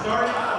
starting